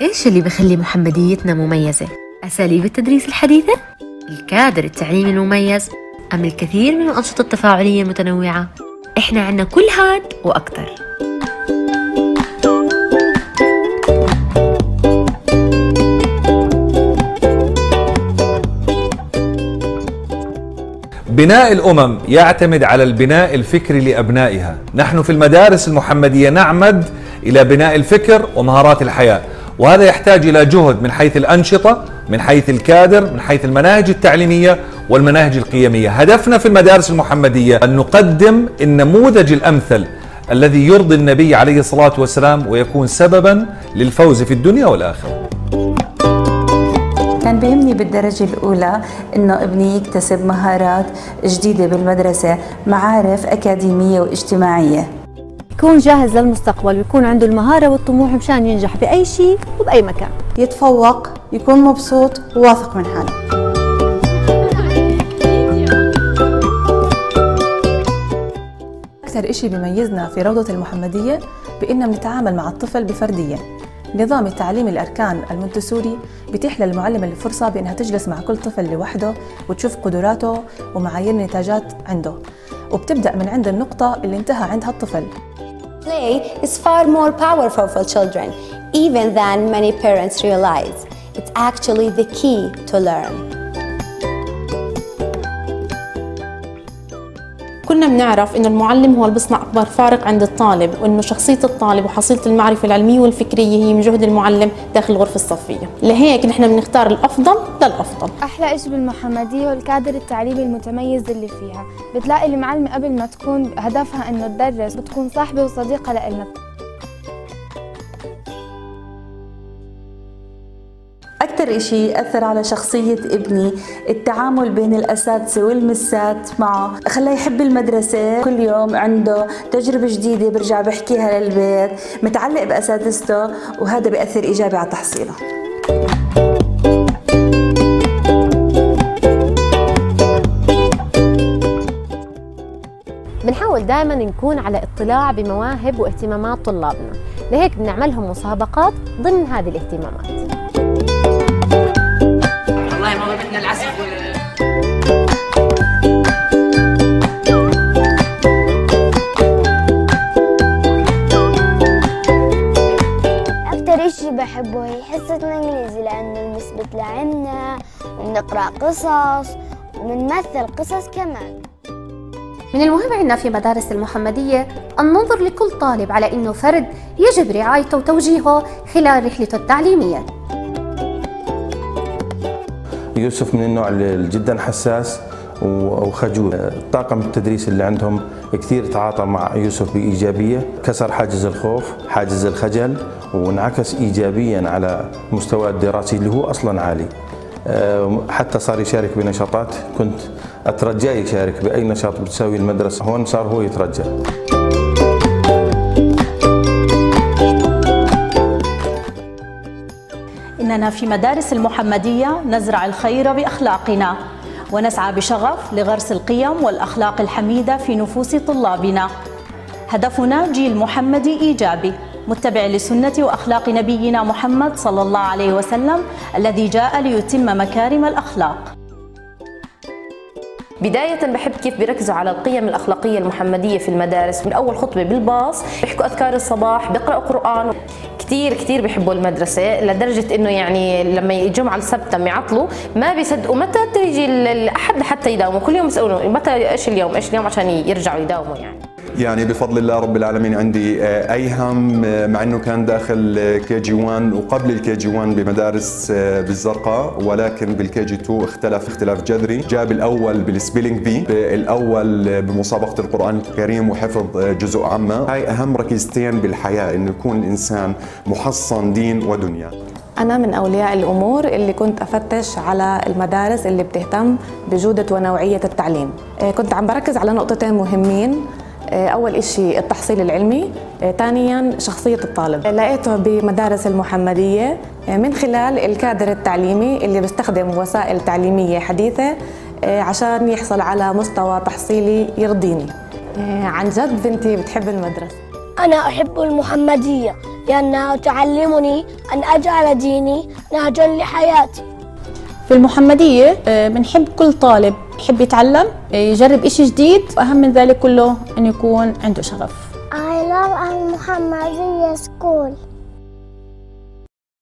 إيش اللي بخلي محمديتنا مميزة؟ أساليب التدريس الحديثة؟ الكادر التعليمي المميز؟ أم الكثير من الأنشطة التفاعلية المتنوعة؟ إحنا عنا كل هاد وأكثر بناء الأمم يعتمد على البناء الفكري لأبنائها، نحن في المدارس المحمدية نعمد إلى بناء الفكر ومهارات الحياة، وهذا يحتاج إلى جهد من حيث الأنشطة، من حيث الكادر، من حيث المناهج التعليمية والمناهج القيمية، هدفنا في المدارس المحمدية أن نقدم النموذج الأمثل الذي يرضي النبي عليه الصلاة والسلام ويكون سببا للفوز في الدنيا والآخرة. كان بيهمني بالدرجة الأولى إنه ابني يكتسب مهارات جديدة بالمدرسة معارف أكاديمية واجتماعية يكون جاهز للمستقبل ويكون عنده المهارة والطموح مشان ينجح بأي شيء وبأي مكان. يتفوق يكون مبسوط وواثق من حاله. أكثر إشي بيميزنا في روضة المحمدية بإننا بنتعامل مع الطفل بفردية. نظام التعليم الأركان المونتسوري بيتيح للمعلم الفرصة بأنها تجلس مع كل طفل لوحده وتشوف قدراته ومعايير النتاجات عنده. وبتبدأ من عند النقطة اللي انتهى عندها الطفل. Play is far more powerful for children, even than many parents realize. It's actually the key to learn. كنا بنعرف إنه المعلم هو اللي بيصنع اكبر فارق عند الطالب وإنه شخصية الطالب وحصيلة المعرفة العلمية والفكرية هي من جهد المعلم داخل الغرفة الصفية. لهيك نحن بنختار الأفضل للأفضل. أحلى شيء بالمحمدية هو الكادر التعليمي المتميز اللي فيها. بتلاقي المعلمة قبل ما تكون هدفها إنه تدرس بتكون صاحبة وصديقة لإلنا. أكثر إشي أثر على شخصية ابني التعامل بين الأساتذة والمسات معه. خلاه يحب المدرسة كل يوم عنده. تجربة جديدة برجع بحكيها للبيت. متعلق بأساتذته وهذا بيأثر إيجابي على تحصيله. بنحاول دائما نكون على اطلاع بمواهب واهتمامات طلابنا. لهيك بنعملهم مسابقات ضمن هذه الاهتمامات. والله ماما بدنا العسل أكتر إشي بحبه هي حصة الإنجليزي لأنه المس بتلعبنا وبنقرأ قصص وبنمثل قصص كمان. من المهم عندنا في مدارس المحمدية أن ننظر لكل طالب على أنه فرد يجب رعايته وتوجيهه خلال رحلته التعليمية. يوسف من النوع اللي جدا حساس وخجول. طاقم التدريس اللي عندهم كثير تعاطى مع يوسف بإيجابية. كسر حاجز الخوف حاجز الخجل وانعكس إيجابيا على مستوى الدراسي اللي هو أصلا عالي. حتى صار يشارك بنشاطات. كنت أترجاه يشارك بأي نشاط بتساوي المدرسة. هون صار هو يترجى. إننا في مدارس المحمدية نزرع الخير بأخلاقنا ونسعى بشغف لغرس القيم والأخلاق الحميدة في نفوس طلابنا. هدفنا جيل محمدي إيجابي متبع لسنة وأخلاق نبينا محمد صلى الله عليه وسلم الذي جاء ليتم مكارم الأخلاق. بداية بحب كيف بيركزوا على القيم الأخلاقية المحمدية في المدارس. من أول خطبة بالباص بيحكوا أذكار الصباح بيقرأوا قرآن. كثير كثير بيحبوا المدرسة لدرجة إنه يعني لما الجمعة السبت لما يعطلوا ما بيصدقوا متى تيجي الأحد لحتى يداوموا. كل يوم يسألون متى إيش اليوم؟ إيش اليوم؟ عشان يرجعوا يداوموا يعني. يعني بفضل الله رب العالمين عندي أيهم مع إنه كان داخل كي جي 1 وقبل الكي جي 1 بمدارس بالزرقاء ولكن بال KG 2 اختلف اختلاف جذري. جاب الأول بال spelling bee الأول بمسابقة القرآن الكريم وحفظ جزء عم. هاي أهم ركيزتين بالحياة إنه يكون الإنسان محصن دين ودنيا. أنا من أولياء الأمور اللي كنت أفتش على المدارس اللي بتهتم بجودة ونوعية التعليم. كنت عم بركز على نقطتين مهمين. أول إشي التحصيل العلمي. ثانيا شخصية الطالب. لقيته بمدارس المحمدية من خلال الكادر التعليمي اللي بيستخدم وسائل تعليمية حديثة عشان يحصل على مستوى تحصيلي يرضيني. عن جد بنتي بتحب المدرسة. أنا أحب المحمدية لأنها تعلمني أن أجعل ديني نهجا لحياتي. في المحمدية آه، بنحب كل طالب يحب يتعلم آه، يجرب إشي جديد. وأهم من ذلك كله أنه يكون عنده شغف. I love المحمدية